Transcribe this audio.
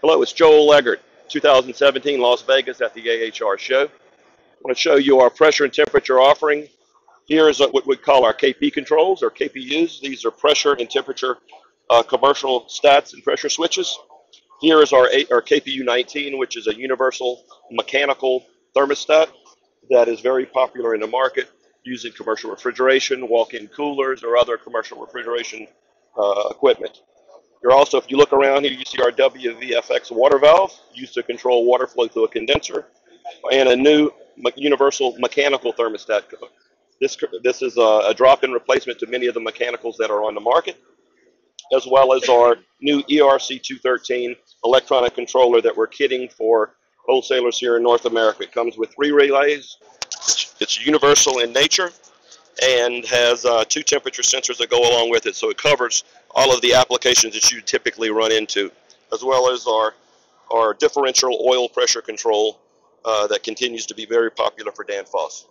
Hello, it's Joel Eggert, 2017 Las Vegas at the AHR show. I want to show you our pressure and temperature offering. Here is what we call our KP controls or KPUs. These are pressure and temperature uh, commercial stats and pressure switches. Here is our, our KPU 19, which is a universal mechanical thermostat that is very popular in the market using commercial refrigeration, walk-in coolers, or other commercial refrigeration uh, equipment. You're also, if you look around here, you see our WVFX water valve used to control water flow through a condenser, and a new universal mechanical thermostat. This, this is a, a drop-in replacement to many of the mechanicals that are on the market, as well as our new ERC213 electronic controller that we're kitting for wholesalers here in North America. It comes with three relays. It's universal in nature and has uh, two temperature sensors that go along with it, so it covers all of the applications that you typically run into, as well as our, our differential oil pressure control uh, that continues to be very popular for Danfoss.